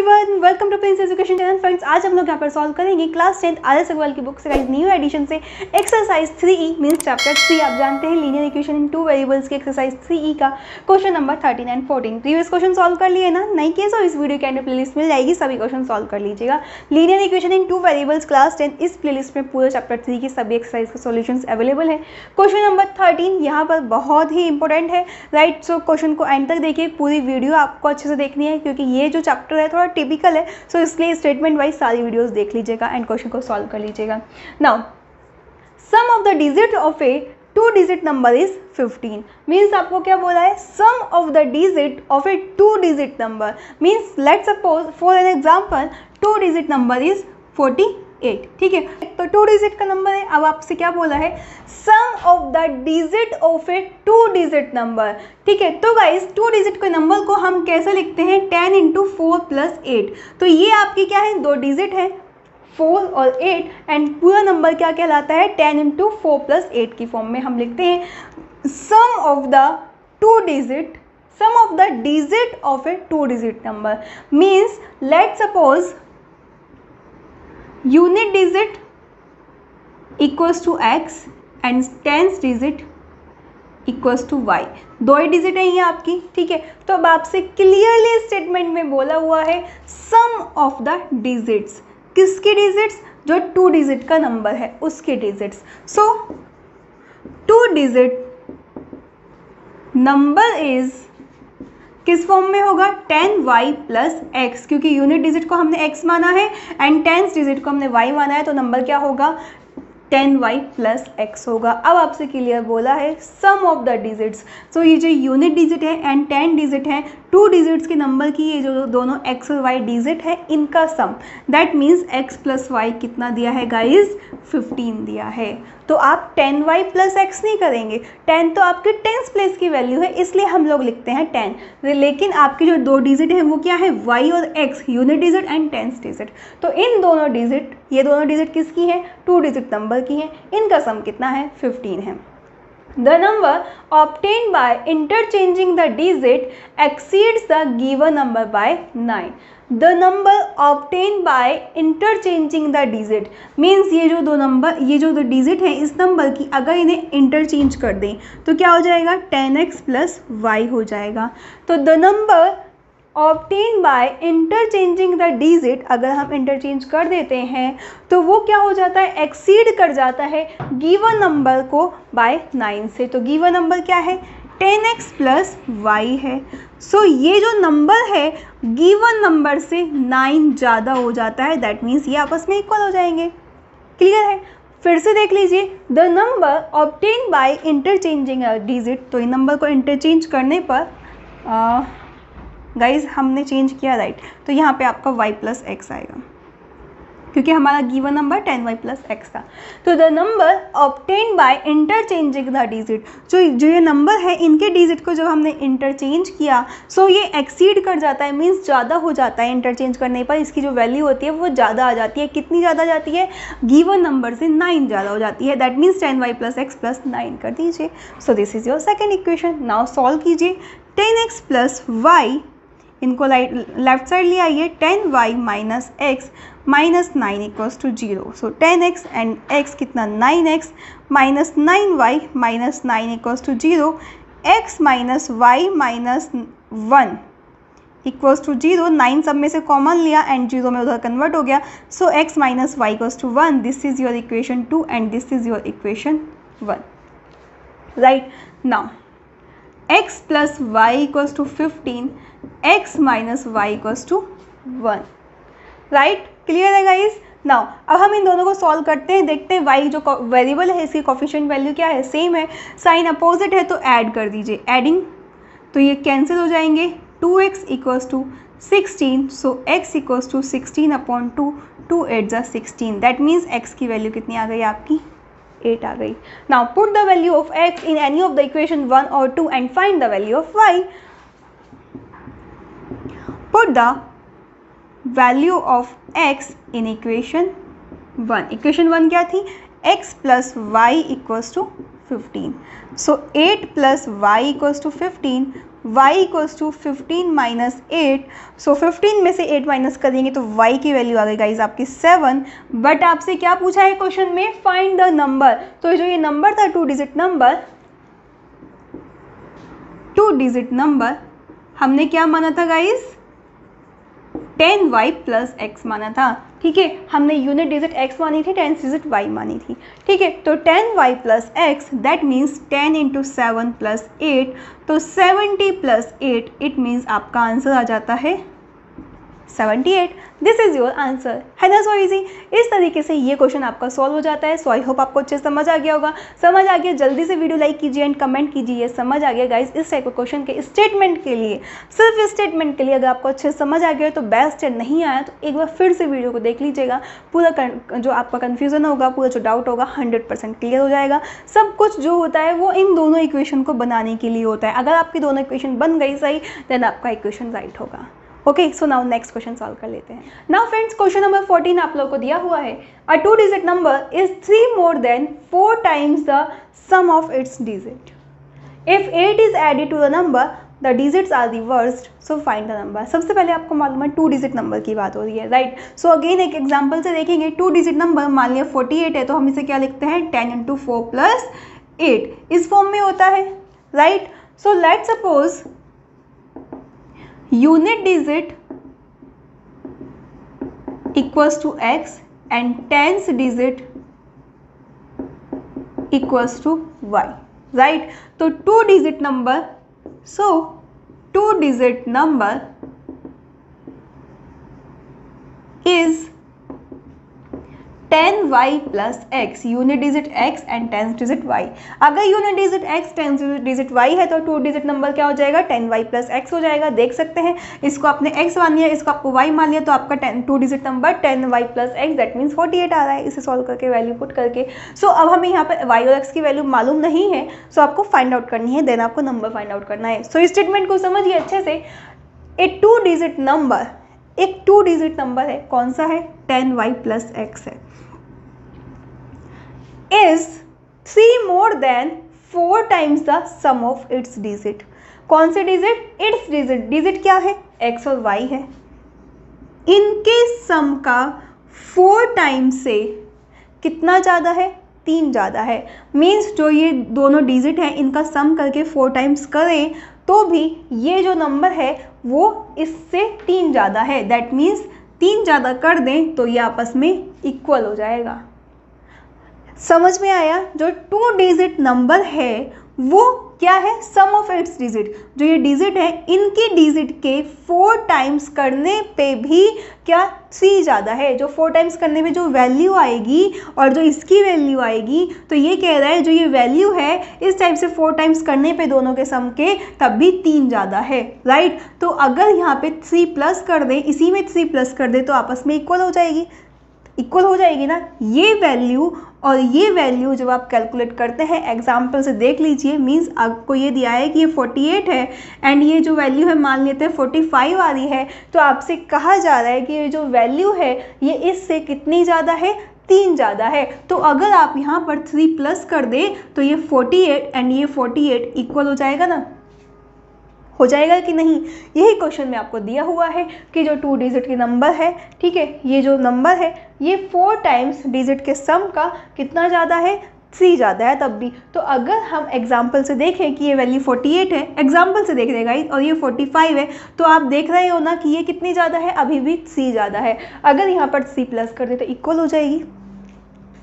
Everyone welcome to Prince Education channel friends आज हम लोग यहाँ पर सॉल्व करेंगे class tenth R S Agarwal की बुक से न्यू एडिशन से exercise three E means chapter three आप जानते हैं linear equation in two variables की एक्सरसाइज थ्री ई का question number thirteen and fourteen previous question solve कर लिए ना? नहीं किए तो इस वीडियो के एंड प्लेलिस्ट मिल जाएगी, सभी क्वेश्चन सॉल्व कर लीजिएगा। Linear equation in two variables class ten इस प्लेलिस्ट में पूरे चैप्टर थ्री की सभी एक्सरसाइज के सोल्यूशन अवेलेबल है। क्वेश्चन नंबर थर्टीन यहाँ पर बहुत ही इंपॉर्टेंट है। राइट सो क्वेश्चन को एंड तक देखिए, पूरी वीडियो आपको अच्छे से देखनी है, क्योंकि ये जो चैप्टर है, थोड़ा टिपिकल है सो so इसलिए स्टेटमेंट वाइज सारी वीडियोज़ देख लीजिएगा एंड क्वेश्चन को सॉल्व कर लीजिएगा। Now sum of the digit of a two digit number is 15 means आपको क्या बोला है? Sum of the digit of a two digit number means let suppose for an example two digit number is 48 ठीक है? तो to digit का number है। अब आपसे क्या बोला है? Sum of the digit of a two digit number ठीक है? तो गाइस टू डिजिट के नंबर को हम कैसे लिखते हैं? Ten into four plus eight तो ये आपकी क्या है? दो डिजिट है। फोर और एट एंड पूरा नंबर क्या कहलाता है? Ten into four plus eight की फॉर्म में हम लिखते हैं। Sum of the two digit sum of the digit of a two digit number means let suppose unit digit equals to x and tens digit equals to Y दो ही digit है ये आपकी, ठीक है? तो अब आपसे क्लियरली स्टेटमेंट में बोला हुआ है सम ऑफ़ द डिजिट्स किसके डिजिट्स जो टू डिजिट का नंबर है, उसके digits so two digit number is किस फॉर्म में होगा? टेन वाई प्लस एक्स, क्योंकि यूनिट डिजिट को हमने एक्स माना है एंड टेंस डिजिट को हमने वाई माना है तो नंबर क्या होगा? टेन वाई प्लस एक्स होगा। अब आपसे क्लियर बोला है sum of the digits. So ये जो यूनिट डिजिट है एंड टेन डिजिट है, टू डिजिट्स के नंबर की ये जो दोनों एक्स और वाई डिजिट है, इनका sum. That means x plus y कितना दिया है गाइज़ फिफ्टीन दिया है। तो आप टेन वाई प्लस एक्स नहीं करेंगे। टेन तो आपके टेंस प्लेस की वैल्यू है, इसलिए हम लोग लिखते हैं टेन लेकिन आपके जो दो डिजिट है, वो क्या है? वाई और x unit digit and tens digit तो इन दोनों डिजिट ये दोनों डिजिट किसकी है? टू डिजिट नंबर की है। इनका सम कितना है? फिफ्टीन है। The number obtained by interchanging the digit exceeds the given number by 9. The number obtain by interchanging the digit means ये जो दो नंबर ये जो दो डिजिट हैं, इस नंबर की अगर इन्हें इंटरचेंज कर दें तो क्या हो जाएगा? टेन एक्स प्लस वाई हो जाएगा। तो the number obtain by interchanging the digit अगर हम इंटरचेंज कर देते हैं तो वो क्या हो जाता है? एक्सीड कर जाता है गिवन नंबर को बाय नाइन से। तो गिवन नंबर क्या है? टेन एक्स प्लस वाई है। सो so, ये जो नंबर है गिवन नंबर से नाइन ज़्यादा हो जाता है दैट मीन्स ये आपस में इक्वल हो जाएँगे। क्लियर है? फिर से देख लीजिए the number obtain by interchanging digit तो इन नंबर को इंटरचेंज करने पर गाइज़ हमने चेंज किया राइट तो यहाँ पे आपका वाई प्लस एक्स आएगा। क्योंकि हमारा given number ten y plus x था। तो the number obtain by interchanging the digit जो जो ये नंबर है, इनके डिजिट को जब हमने इंटरचेंज किया सो ये एक्सीड कर जाता है मीन्स ज़्यादा हो जाता है इंटरचेंज करने पर, इसकी जो वैल्यू होती है, वो ज़्यादा आ जाती है। कितनी ज़्यादा जाती है? गिवन नंबर से नाइन ज़्यादा हो जाती है। That means ten y plus x plus nine कर दीजिए। So this is your second equation now solve कीजिए। टेन एक्स प्लस वाई इनको लेफ़्ट साइड ले आइए ten y minus x minus nine equals to zero so ten x and x कितना? Nine x minus nine y minus nine equals to zero x minus y minus one equals to zero nine सब में से common लिया and zero में उधर convert हो गया. So x minus y equals to one this is your equation two and this is your equation one right now x plus y equals to fifteen x minus y equals to one right clear है guys now अब हम इन दोनों को solve करते हैं, देखते हैं Y जो वेरिएबल है, इसकी कॉफिशियंट वैल्यू क्या है? सेम है। साइन अपोजिट है तो ऐड कर दीजिए। एडिंग तो ये कैंसिल हो जाएँगे। Two x equals to sixteen so x equals to sixteen upon two two eight ज़ा सिक्सटीन दैट मीन्स एक्स की वैल्यू कितनी आ गई आपकी? एट आ गई। Now put the value of x in any of the equation one और two and find the value of y put the value of x in equation 1 equation 1 क्या थी? x plus y equals to 15 so 8 plus y equals to 15 y equals to fifteen minus eight so fifteen में से eight minus करेंगे तो y की value आ गई guys आपकी seven but आपसे क्या पूछा है क्वेश्चन में? फाइंड द नंबर तो जो ये नंबर था two digit number two digit number हमने क्या माना था guys ten y plus x माना था। ठीक है? हमने यूनिट डिजिट एक्स मानी थी टेन डिजिट वाई मानी थी। ठीक है? तो ten y plus x that means ten into seven plus eight तो seventy plus eight it means आपका आंसर आ जाता है 78 दिस इज़ योर आंसर है ना सो इजी इस तरीके से ये क्वेश्चन आपका सॉल्व हो जाता है सो आई होप आपको अच्छे समझ आ गया होगा। समझ आ गया, जल्दी से वीडियो लाइक कीजिए एंड कमेंट कीजिए। समझ आ गया गाइज़ इस टाइप के क्वेश्चन के स्टेटमेंट के लिए। सिर्फ़ स्टेटमेंट के लिए अगर आपको अच्छे समझ आ गया तो बेस्ट है, नहीं आया तो एक बार फिर से वीडियो को देख लीजिएगा। पूरा जो आपका कन्फ्यूज़न होगा, पूरा जो डाउट होगा हंड्रेड क्लियर हो जाएगा। सब कुछ जो होता है, वो इन दोनों इक्वेशन को बनाने के लिए होता है। अगर आपकी दोनों इक्वेशन बन गई सही देन आपका इक्वेशन राइट होगा। Okay so now next question solve कर लेते हैं. Now friends question number fourteen आप लोग को दिया हुआ है. A two digit number is three more than four times the sum of its digit if eight is added to the number the digits are the reversed so find the number सबसे पहले आपको मालूम है to digit number की बात हो रही है राइट सो अगेन एक एग्ज़ाम्पल से देखेंगे टू डिजिट नंबर मान लिया फोर्टी एट है तो हम इसे क्या लिखते हैं? Ten into four plus eight इस फॉर्म में होता है right so let suppose unit digit equals to x and tens digit equals to y right? So two digit number. So two digit number ten y plus x unit digit x and tens digit y अगर unit digit x tens digit y है तो to digit number क्या हो जाएगा? Ten Y plus x हो जाएगा। देख सकते हैं इसको आपने एक्स मान लिया इसको आपको वाई मान लिया तो आपका ten two digit number ten y plus x that means forty eight आ रहा है। इसे सॉल्व करके वैल्यू पुट करके। सो so, अब हमें यहाँ पर वाई और एक्स की वैल्यू मालूम नहीं है सो so आपको फाइंड आउट करनी है देन आपको नंबर फाइंड आउट करना है। सो so, स्टेटमेंट को समझिए अच्छे से। ए टू डिजिट नंबर एक टू डिजिट नंबर है कौन सा है? टेन वाई प्लस एक्स है। Is three more than four times the sum of its digit कौन से डिजिट इट्स डिजिट डिजिट क्या है? एक्स और वाई है. इनके सम का फोर टाइम्स से कितना ज़्यादा है? तीन ज़्यादा है. मीन्स जो ये दोनों डिजिट हैं, इनका सम करके फोर टाइम्स करें तो भी ये जो नंबर है, वो इससे तीन ज़्यादा है. दैट मीन्स तीन ज़्यादा कर दें तो ये आपस में इक्वल हो जाएगा. समझ में आया? जो टू डिजिट नंबर है, वो क्या है? सम ऑफ़ इट्स डिजिट जो ये डिजिट है, इनकी डिजिट के फोर टाइम्स करने पे भी क्या थ्री ज़्यादा है? जो फोर टाइम्स करने में जो वैल्यू आएगी और जो इसकी वैल्यू आएगी तो ये कह रहा है, जो ये वैल्यू है, इस टाइप से फोर टाइम्स करने पे दोनों के सम के, तब भी तीन ज़्यादा है राइट तो अगर यहाँ पे थ्री प्लस कर दें, इसी में थ्री प्लस कर दें तो आपस में इक्वल हो जाएगी। इक्वल हो जाएगी ना? ये वैल्यू और ये वैल्यू जब आप कैलकुलेट करते हैं एग्ज़ाम्पल से देख लीजिए मीन्स आपको ये दिया है कि ये 48 है एंड ये जो वैल्यू है, मान लेते हैं 45 आ रही है तो आपसे कहा जा रहा है कि ये जो वैल्यू है, ये इससे कितनी ज़्यादा है? तीन ज़्यादा है। तो अगर आप यहाँ पर थ्री प्लस कर दें तो ये 48 एंड ये 48 इक्वल हो जाएगा ना? हो जाएगा कि नहीं? यही क्वेश्चन में आपको दिया हुआ है कि जो टू डिजिट के नंबर है, ठीक है? ये जो नंबर है, ये फोर टाइम्स डिजिट के सम का कितना ज़्यादा है? थ्री ज़्यादा है तब भी। तो अगर हम एग्ज़ाम्पल से देखें कि ये वैल्यू 48 है एग्ज़ाम्पल से देख गाइस और ये 45 है तो आप देख रहे हो ना कि ये कितनी ज़्यादा है? अभी भी थ्री ज़्यादा है। अगर यहाँ पर थ्री प्लस कर दे तो इक्वल हो जाएगी।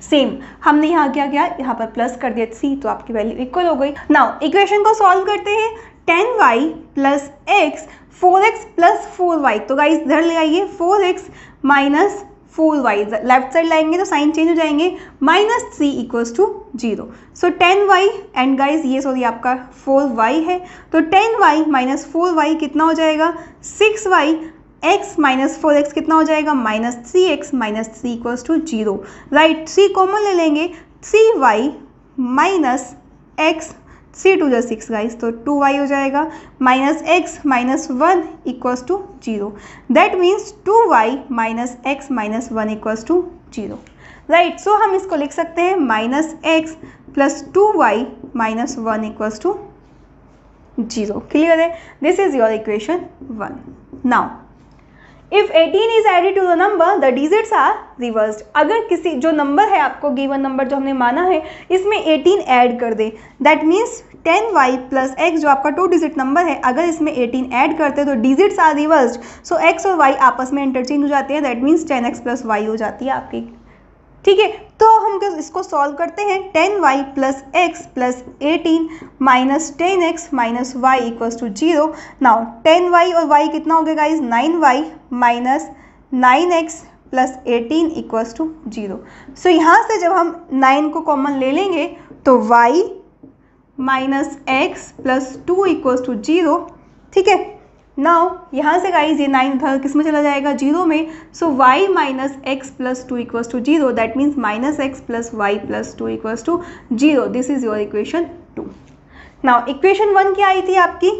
सेम हमने यहाँ क्या किया? यहाँ पर प्लस कर दिया. सी तो आपकी वैल्यू इक्वल हो गई. नाउ इक्वेशन को सॉल्व करते हैं. Ten y plus x four x plus four y तो गाइस इधर ले आइए. Four x minus four y left side लाएँगे तो साइन चेंज हो जाएँगे. Minus three equals to zero so ten y and guys ये सॉरी आपका फोर वाई है. तो ten y minus four y कितना हो जाएगा? Six y x minus four x कितना हो जाएगा? Minus three x minus three equals to zero right three common ले लेंगे। Three y minus x three two जो सिक्स गाइस तो टू वाई हो जाएगा। Minus x minus one equals to zero that means two y minus x minus one equals to zero right so हम इसको लिख सकते हैं। Minus x plus two y minus one equals to zero clear है? This is your equation one now if 18 is added to the number the digits are reversed अगर किसी, जो number है आपको गिवन नंबर जो हमने माना है, इसमें 18 ऐड कर दे। That means 10y plus x जो आपका टू डिजिट नंबर है, अगर इसमें 18 ऐड करते तो digits are reversed so x और वाई आपस में इंटरचेंज हो जाते हैं that means 10x plus Y हो जाती है आपकी। ठीक है? तो हम इसको सॉल्व करते हैं? Ten y plus x plus eighteen minus ten x minus y equals to zero now ten y और वाई कितना हो गया guys nine y minus nine x plus eighteen equals to zero so यहाँ से जब हम नाइन को common ले लेंगे तो y minus x plus two equals to zero ठीक है? नाउ यहाँ से गाइज़ ये नाइन उधर किसमें चला जाएगा? ज़ीरो में। So y minus x plus two equals to zero that means minus x plus y plus two equals to zero this is your equation two now equation one क्या आई थी आपकी?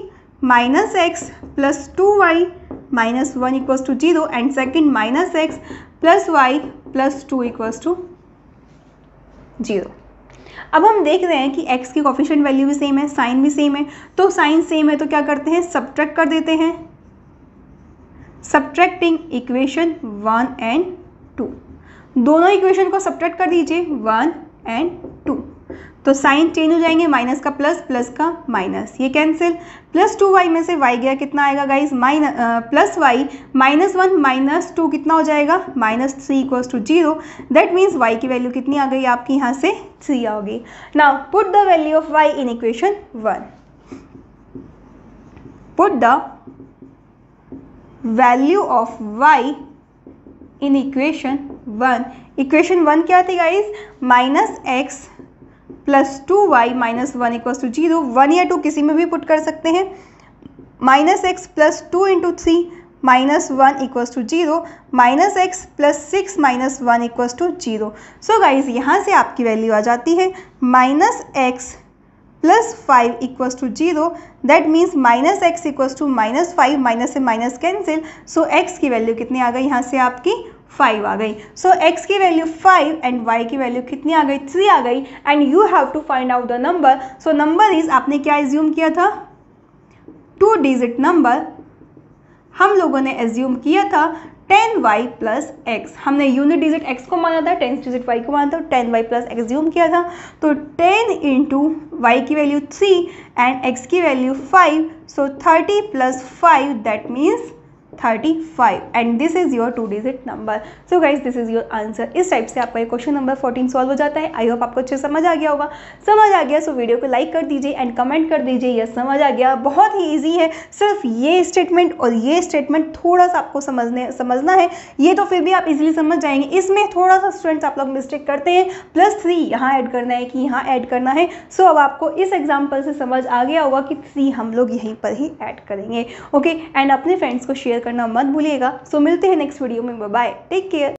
Minus x plus two y minus one equals to zero and second minus x plus y plus two equals to zero अब हम देख रहे हैं कि x की कॉफिशेंट वैल्यू भी सेम है साइन भी सेम है। तो साइन सेम है तो क्या करते हैं? सब्ट्रैक्ट कर देते हैं। Subtracting equation one and two दोनों इक्वेशन को सब्ट्रैक्ट कर दीजिए वन एंड टू तो साइन चेंज हो जाएँगे, माइनस का प्लस प्लस का माइनस। ये कैंसिल। प्लस टू वाई में से वाई गया, कितना आएगा guys minus plus y, minus one, minus two, कितना हो जाएगा? Minus three equals to zero that means y की वैल्यू कितनी आ गई आपकी यहाँ से? थ्री आ गई। Now put the value of y in equation one put the value of y in equation one equation one क्या थी guys minus x plus two y minus one equals to zero one या two किसी में भी put कर सकते हैं। Minus x plus two into three minus one equals to zero minus x plus six minus one equals to zero so guys यहाँ से आपकी वैल्यू आ जाती है। Minus x plus five equals to zero that means minus x equals to minus five minus से minus cancel so x की value कितनी आ गई यहाँ से आपकी? फाइव आ गई। सो x की वैल्यू फाइव एंड वाई की वैल्यू कितनी आ गई? थ्री आ गई। And you have to find out the number so number is आपने क्या एज्यूम किया था? टू डिजिट नंबर हम लोगों ने एज्यूम किया था टेन वाई प्लस एक्स। हमने यूनिट डिजिट एक्स को माना था, टेन डिजिट वाई को माना था, ten y plus x assume किया था। तो टेन इंटू वाई की वैल्यू थ्री एंड एक्स की value five so thirty plus five that means 35 and this is your two digit number so guys this is your answer इस type से आपका question number 14 solve हो जाता है. I hope आपको अच्छे समझ आ गया होगा. समझ आ गया सो so वीडियो को लाइक कर दीजिए एंड कमेंट कर दीजिए. यह समझ आ गया. बहुत ही ईजी है. सिर्फ़ ये स्टेटमेंट और ये स्टेटमेंट थोड़ा सा आपको समझने समझना है. ये तो फिर भी आप इजिली समझ जाएँगे. इसमें थोड़ा सा स्टूडेंट्स आप लोग मिस्टेक करते हैं. प्लस थ्री यहाँ ऐड करना है कि यहाँ ऐड करना है. सो so, अब आपको इस एग्ज़ाम्पल से समझ आ गया होगा कि थ्री हम लोग यहीं पर ही ऐड करेंगे. ओके? एंड अपने फ्रेंड्स को शेयर करना मत भूलिएगा। सो मिलते हैं नेक्स्ट वीडियो में। Bye take care